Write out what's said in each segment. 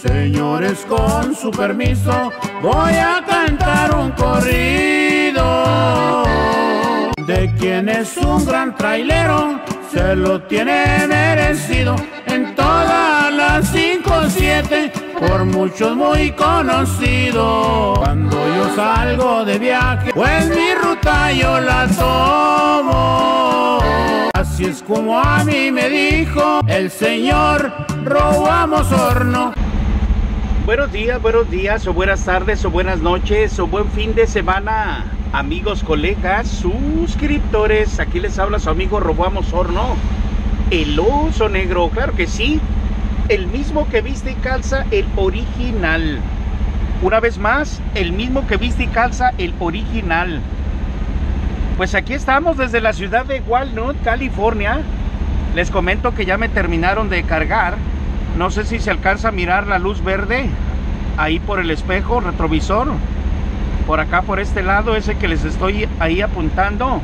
Señores, con su permiso, voy a cantar un corrido de quien es un gran trailero, se lo tiene merecido en todas las 5 o 7, por muchos muy conocido. Cuando yo salgo de viaje, pues mi ruta yo la tomo. Así es como a mí me dijo el señor Robamos Horno. Buenos días, buenos días, o buenas tardes, o buenas noches, o buen fin de semana, amigos, colegas, suscriptores. Aquí les habla su amigo Roboamos Horno, el oso negro, claro que sí, el mismo que viste y calza el original. Una vez más, el mismo que viste y calza el original. Pues aquí estamos desde la ciudad de Walnut, California. Les comento que ya me terminaron de cargar no sé si se alcanza a mirar la luz verde ahí por el espejo retrovisor. Por acá, por este lado, ese que les estoy ahí apuntando.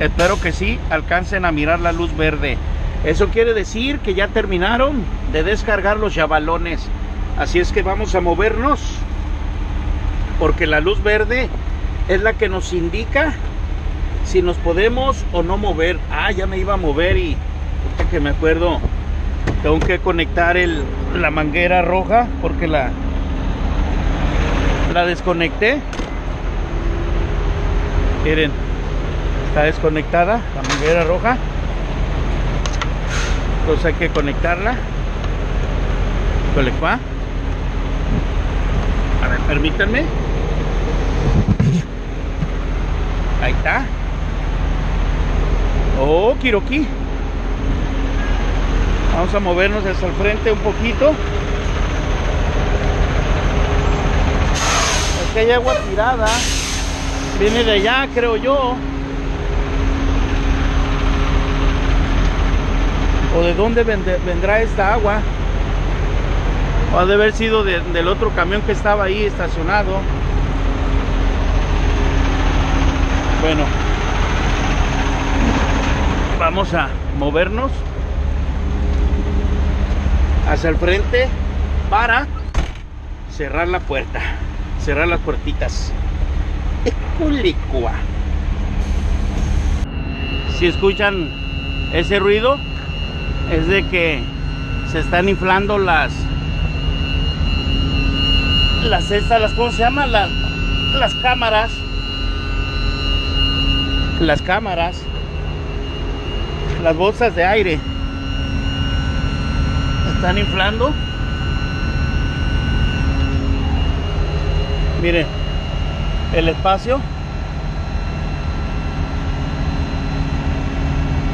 Espero que sí alcancen a mirar la luz verde. Eso quiere decir que ya terminaron de descargar los chavalones. Así es que vamos a movernos. Porque la luz verde es la que nos indica si nos podemos o no mover. Ah, ya me iba a mover y que me acuerdo tengo que conectar el, la manguera roja porque la la desconecté. Miren está desconectada la manguera roja. Entonces hay que conectarla. A ver permítanme. Ahí está. Oh Kiroki Vamos a movernos hacia el frente un poquito. Es que hay agua tirada. Viene de allá, creo yo. ¿O de dónde vendrá esta agua? O ha de haber sido del otro camión que estaba ahí estacionado. Bueno. Vamos a movernos hacia el frente para cerrar la puerta cerrar las puertitas. Si escuchan ese ruido es de que se están inflando las las estas las cómo se llama las, las cámaras. Las cámaras. Las bolsas de aire están inflando. Miren el espacio.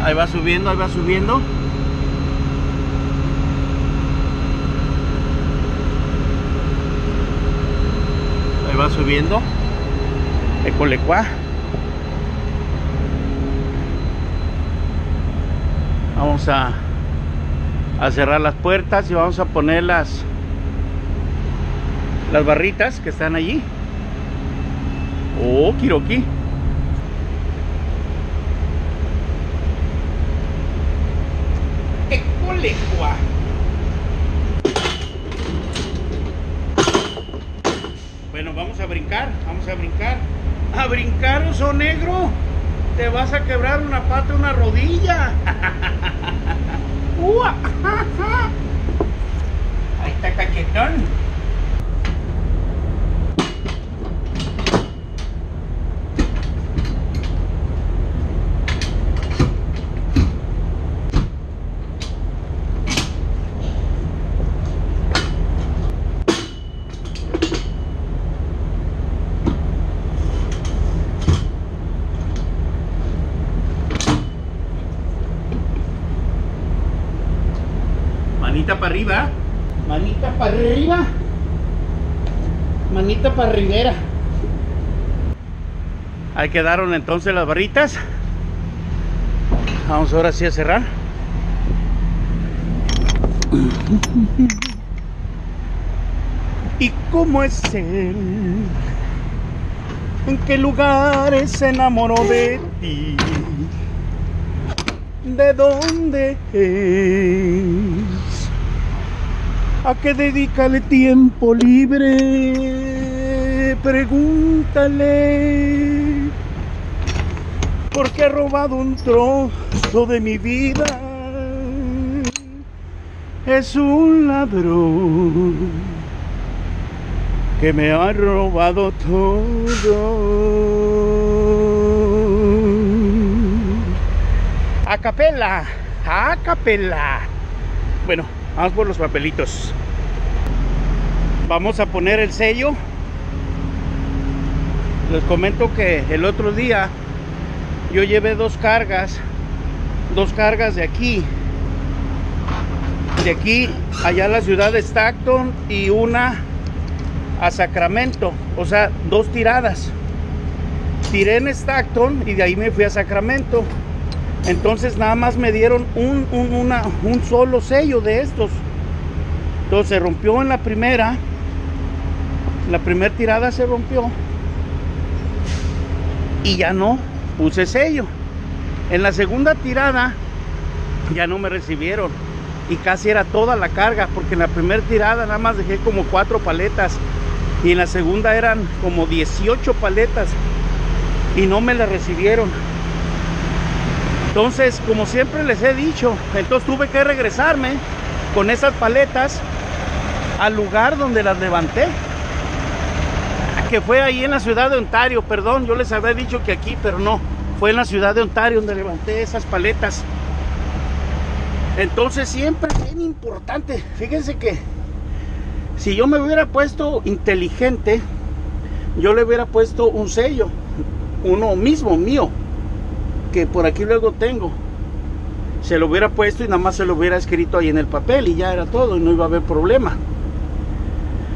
Ahí va subiendo ahí va subiendo. Ahí va subiendo. Ecolecua vamos a a cerrar las puertas y vamos a poner las las barritas que están allí. Oh Kiroki. Bueno vamos a brincar vamos a brincar. A brincar oso negro. Te vas a quebrar una pata una rodilla Ahí está cachetón. manita para arriba, manita para arriba, manita para arribera. Ahí quedaron entonces las barritas. Vamos ahora sí a cerrar. ¿Y cómo es él? ¿En qué lugares se enamoró de ti? ¿De dónde es? ¿A qué dedica el tiempo libre? Pregúntale. Porque ha robado un trozo de mi vida. Es un ladrón que me ha robado todo. A capela, a capela. Bueno, vamos por los papelitos. Vamos a poner el sello. Les comento que el otro día yo llevé dos cargas, dos cargas de aquí, de aquí allá a la ciudad de Stockton y una a Sacramento, o sea, dos tiradas. Tiré en Stockton y de ahí me fui a Sacramento. Entonces nada más me dieron un, solo sello de estos. Entonces se rompió en la primera. La primera tirada se rompió. Y ya no puse sello. En la segunda tirada ya no me recibieron. Y casi era toda la carga. Porque en la primera tirada nada más dejé como cuatro paletas. Y en la segunda eran como 18 paletas. Y no me la recibieron. Entonces, como siempre les he dicho, entonces tuve que regresarme con esas paletas al lugar donde las levanté. Que fue ahí en la ciudad de Ontario, perdón, yo les había dicho que aquí, pero no. Fue en la ciudad de Ontario donde levanté esas paletas. Entonces siempre es bien importante. Fíjense que si yo me hubiera puesto inteligente, yo le hubiera puesto un sello, uno mismo, mío, que por aquí luego tengo. Se lo hubiera puesto y nada más se lo hubiera escrito ahí en el papel y ya era todo y no iba a haber problema.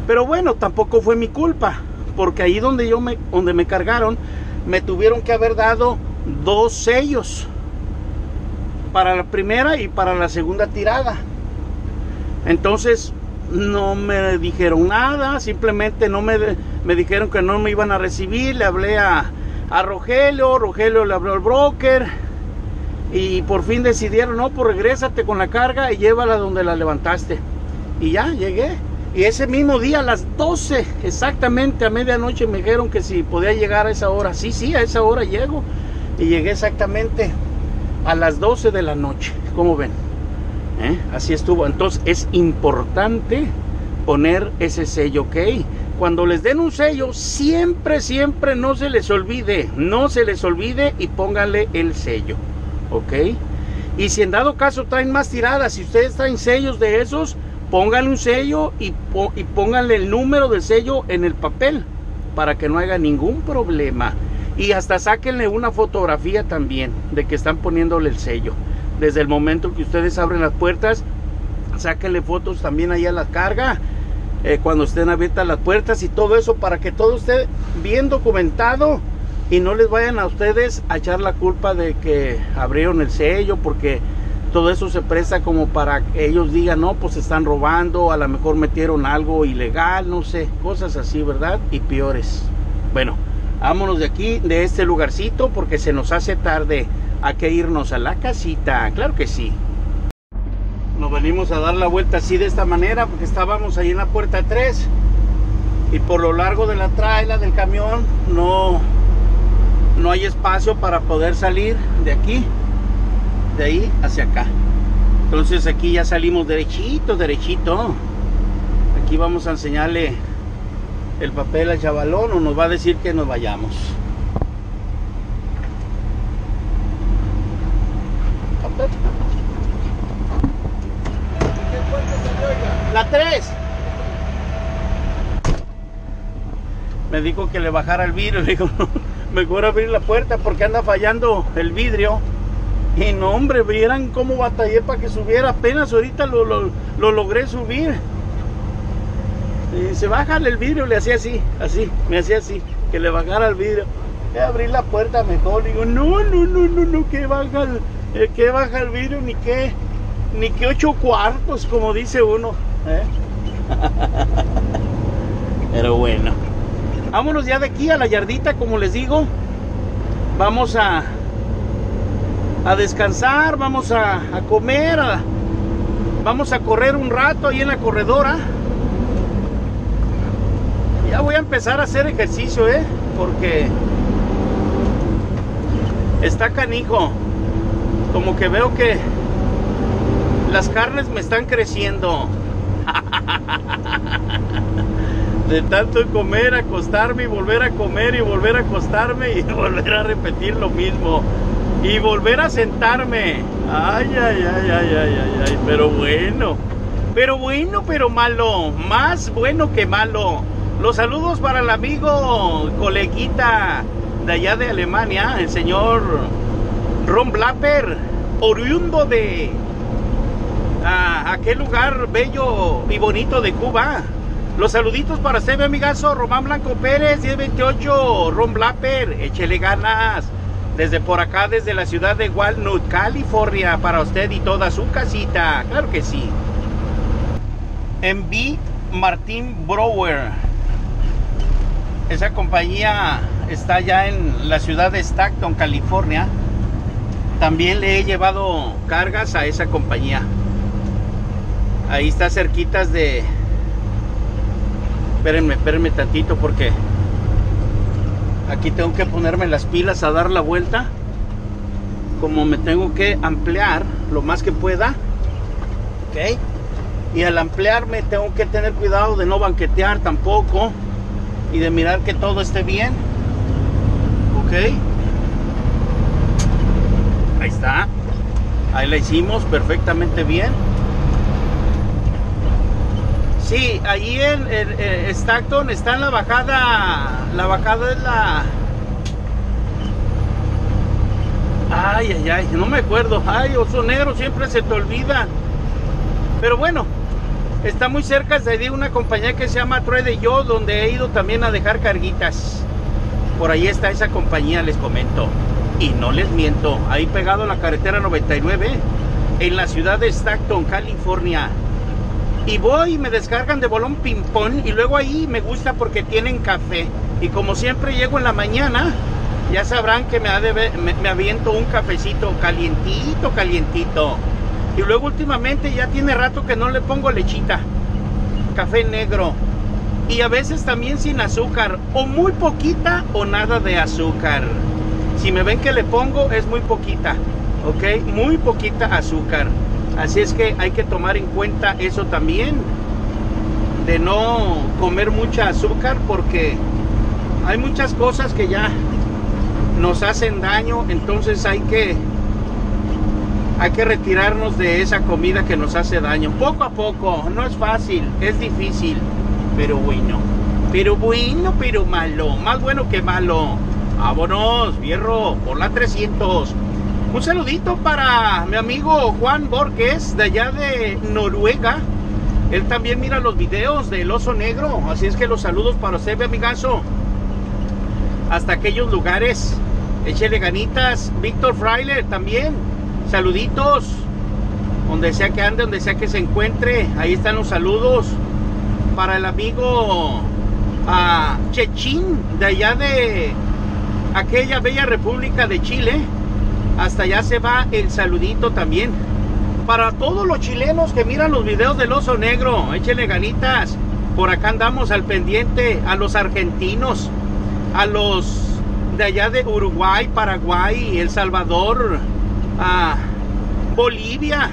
Pero bueno, tampoco fue mi culpa, porque ahí donde yo me donde me cargaron me tuvieron que haber dado dos sellos para la primera y para la segunda tirada. Entonces no me dijeron nada, simplemente no me, me dijeron que no me iban a recibir, le hablé a, a Rogelio, Rogelio le habló al broker y por fin decidieron, no, pues regrésate con la carga y llévala donde la levantaste. Y ya, llegué. Y ese mismo día, a las 12, exactamente a medianoche, me dijeron que si podía llegar a esa hora. Sí, sí, a esa hora llego. Y llegué exactamente a las 12 de la noche. ¿Cómo ven? ¿Eh? Así estuvo. Entonces es importante poner ese sello, ¿ok? Cuando les den un sello, siempre, siempre no se les olvide, no se les olvide y pónganle el sello, ¿ok? Y si en dado caso traen más tiradas, si ustedes traen sellos de esos, pónganle un sello y, y pónganle el número del sello en el papel para que no haya ningún problema. Y hasta sáquenle una fotografía también de que están poniéndole el sello desde el momento que ustedes abren las puertas, sáquenle fotos también ahí a la carga, eh, cuando estén abiertas las puertas y todo eso para que todo esté bien documentado y no les vayan a ustedes a echar la culpa de que abrieron el sello porque todo eso se presta como para que ellos digan, no, pues están robando, a lo mejor metieron algo ilegal, no sé, cosas así, ¿verdad? Y peores. Bueno, vámonos de aquí, de este lugarcito, porque se nos hace tarde hay que irnos a la casita, claro que sí. Venimos a dar la vuelta así de esta manera porque estábamos ahí en la puerta 3 y por lo largo de la traila del camión no, no hay espacio para poder salir de aquí, de ahí hacia acá. Entonces aquí ya salimos derechito, derechito. Aquí vamos a enseñarle el papel al chavalón o nos va a decir que nos vayamos. La 3. Me dijo que le bajara el vidrio. Le digo, no, mejor abrir la puerta porque anda fallando el vidrio. Y no, hombre, vieran cómo batallé para que subiera. Apenas ahorita lo, lo, lo logré subir. Y dice, bájale el vidrio. Le hacía así, así, me hacía así, que le bajara el vidrio. Que abrir la puerta mejor. Le digo, no, no, no, no, no, que baja el, eh, que baja el vidrio, ni que, ni que ocho cuartos, como dice uno. ¿eh? Pero bueno. Vámonos ya de aquí a la yardita, como les digo. Vamos a, a descansar, vamos a, a comer, a, Vamos a correr un rato ahí en la corredora. Ya voy a empezar a hacer ejercicio, ¿eh? Porque está canijo. Como que veo que las carnes me están creciendo. De tanto comer, acostarme y volver a comer y volver a acostarme y volver a repetir lo mismo. Y volver a sentarme. Ay, ay, ay, ay, ay, ay. Pero bueno. Pero bueno, pero malo. Más bueno que malo. Los saludos para el amigo coleguita de allá de Alemania, el señor Ron Blapper, oriundo de a aquel lugar bello y bonito de Cuba. Los saluditos para usted, mi amigazo Román Blanco Pérez, 1028, Ron Blapper, échele ganas. Desde por acá, desde la ciudad de Walnut, California, para usted y toda su casita. Claro que sí. Envi Martín Brower. Esa compañía está ya en la ciudad de Stockton, California. También le he llevado cargas a esa compañía. Ahí está cerquitas de... Espérenme, espérenme tantito porque aquí tengo que ponerme las pilas a dar la vuelta. Como me tengo que ampliar lo más que pueda. ¿Ok? Y al ampliarme tengo que tener cuidado de no banquetear tampoco. Y de mirar que todo esté bien. ¿Ok? Ahí está. Ahí la hicimos perfectamente bien. Sí, allí en, Stockton está en la bajada. La bajada es la. Ay, ay, ay, no me acuerdo. Ay, oso negro, siempre se te olvida. Pero bueno, está muy cerca de ahí una compañía que se llama de Yo, donde he ido también a dejar carguitas. Por ahí está esa compañía, les comento. Y no les miento, ahí pegado a la carretera 99, en la ciudad de Stockton, California y voy y me descargan de bolón ping-pong y luego ahí me gusta porque tienen café. Y como siempre llego en la mañana, ya sabrán que me, me, aviento un cafecito calientito, calientito. Y luego últimamente ya tiene rato que no le pongo lechita, café negro. Y a veces también sin azúcar, o muy poquita o nada de azúcar. Si me ven que le pongo es muy poquita, ¿ok? Muy poquita azúcar. Así es que hay que tomar en cuenta eso también, de no comer mucha azúcar porque hay muchas cosas que ya nos hacen daño, entonces hay que hay que retirarnos de esa comida que nos hace daño. Poco a poco, no es fácil, es difícil, pero bueno. Pero bueno, pero malo, más bueno que malo. Vámonos, fierro, por la 300. Un saludito para mi amigo Juan Borges de allá de Noruega. Él también mira los videos del oso negro. Así es que los saludos para usted, mi amigazo. Hasta aquellos lugares. Échele ganitas. Víctor Fraile también. Saluditos. Donde sea que ande, donde sea que se encuentre. Ahí están los saludos. Para el amigo a Chechín de allá de aquella bella república de Chile hasta allá se va el saludito también. Para todos los chilenos que miran los videos del oso negro, échele ganitas. Por acá andamos al pendiente. A los argentinos, a los de allá de Uruguay, Paraguay, El Salvador, a Bolivia,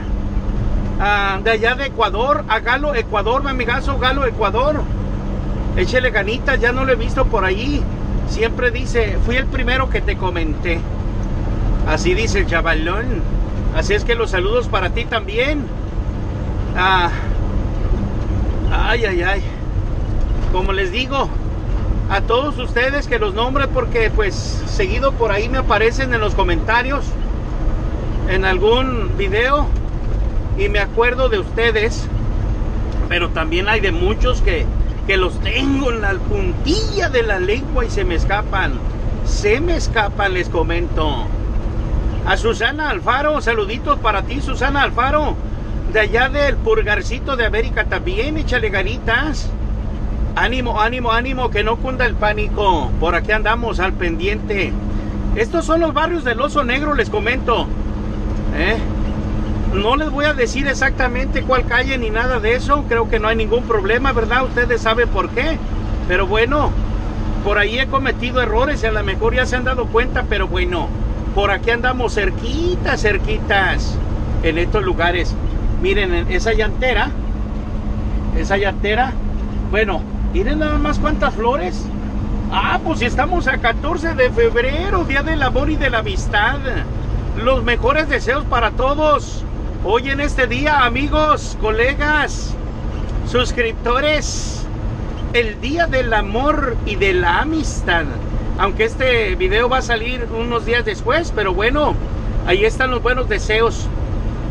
a de allá de Ecuador, a Galo, Ecuador, mi amigazo Galo, Ecuador. Échele ganitas, ya no lo he visto por allí. Siempre dice, fui el primero que te comenté. Así dice el chavalón. Así es que los saludos para ti también. Ah, ay, ay, ay. Como les digo, a todos ustedes que los nombre porque pues seguido por ahí me aparecen en los comentarios, en algún video y me acuerdo de ustedes, pero también hay de muchos que, que los tengo en la puntilla de la lengua y se me escapan. Se me escapan, les comento. A Susana Alfaro, saluditos para ti, Susana Alfaro. De allá del Purgarcito de América también, échale ganitas. Ánimo, ánimo, ánimo, que no cunda el pánico. Por aquí andamos al pendiente. Estos son los barrios del Oso Negro, les comento. ¿Eh? No les voy a decir exactamente cuál calle ni nada de eso. Creo que no hay ningún problema, ¿verdad? Ustedes saben por qué. Pero bueno, por ahí he cometido errores y a lo mejor ya se han dado cuenta, pero bueno, por aquí andamos cerquitas, cerquitas en estos lugares. Miren, esa llantera, esa llantera, bueno, miren nada más cuántas flores. Ah, pues estamos a 14 de febrero, Día del Amor y de la Amistad. Los mejores deseos para todos. Hoy en este día, amigos, colegas, suscriptores, el Día del Amor y de la Amistad. Aunque este video va a salir unos días después, pero bueno, ahí están los buenos deseos.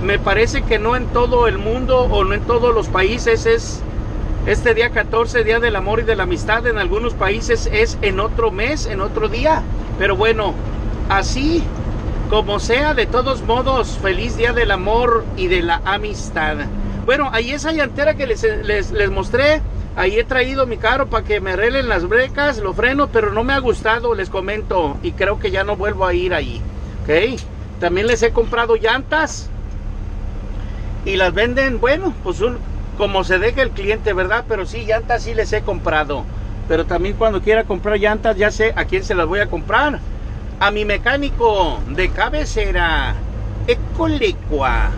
Me parece que no en todo el mundo o no en todos los países es este día 14, Día del Amor y de la Amistad, en algunos países es en otro mes, en otro día. Pero bueno, así como sea, de todos modos, feliz Día del Amor y de la Amistad. Bueno, ahí esa llantera que les, les, mostré, ahí he traído mi carro para que me arreglen las brecas, lo freno, pero no me ha gustado, les comento, y creo que ya no vuelvo a ir ahí. ¿Ok? También les he comprado llantas y las venden, bueno, pues un, como se deja el cliente, ¿verdad? Pero sí, llantas sí les he comprado. Pero también cuando quiera comprar llantas ya sé a quién se las voy a comprar. A mi mecánico de cabecera, Ecolecua.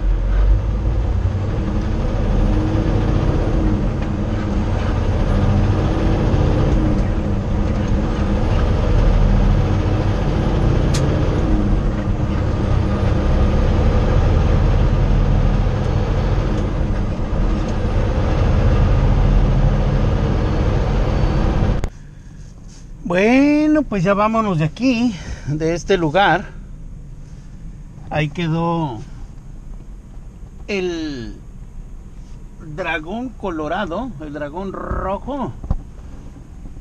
Bueno, pues ya vámonos de aquí, de este lugar. Ahí quedó el dragón colorado, el dragón rojo.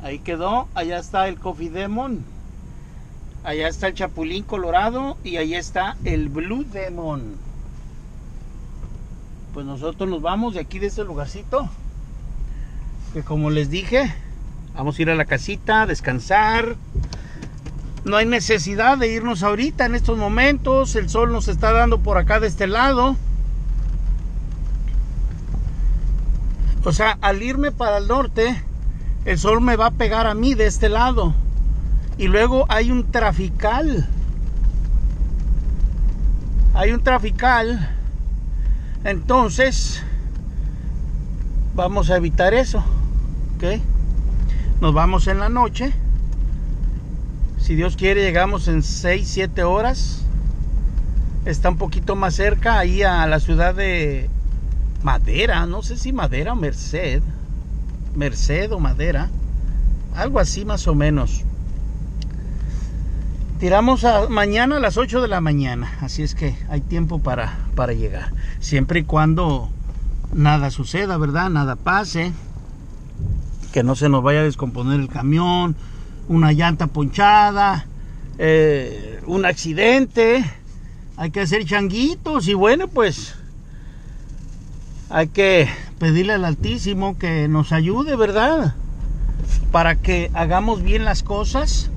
Ahí quedó, allá está el Coffee Demon. Allá está el Chapulín Colorado y ahí está el Blue Demon. Pues nosotros nos vamos de aquí de este lugarcito. Que como les dije, Vamos a ir a la casita, descansar. No hay necesidad de irnos ahorita en estos momentos. El sol nos está dando por acá de este lado. O sea, al irme para el norte, el sol me va a pegar a mí de este lado. Y luego hay un trafical. Hay un trafical. Entonces, vamos a evitar eso. ¿Ok? Nos vamos en la noche. Si Dios quiere, llegamos en 6, 7 horas. Está un poquito más cerca, ahí a la ciudad de Madera. No sé si Madera o Merced. Merced o Madera. Algo así más o menos. Tiramos a, mañana a las 8 de la mañana. Así es que hay tiempo para, para llegar. Siempre y cuando nada suceda, ¿verdad? Nada pase que no se nos vaya a descomponer el camión, una llanta ponchada, eh, un accidente, hay que hacer changuitos y bueno pues hay que pedirle al Altísimo que nos ayude, ¿verdad? Para que hagamos bien las cosas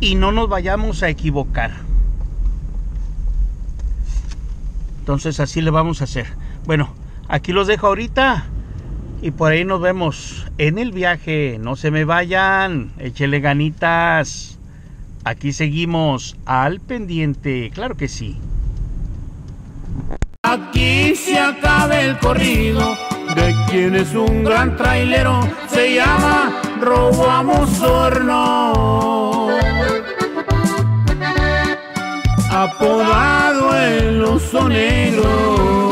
y no nos vayamos a equivocar. Entonces así le vamos a hacer. Bueno, aquí los dejo ahorita y por ahí nos vemos en el viaje. No se me vayan, échele ganitas. Aquí seguimos al pendiente, claro que sí. Aquí se acaba el corrido de quien es un gran trailero. Se llama Robo Horno. Apodado el oso negro.